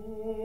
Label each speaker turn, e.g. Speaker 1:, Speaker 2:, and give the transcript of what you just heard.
Speaker 1: يَعْلَمُونَ.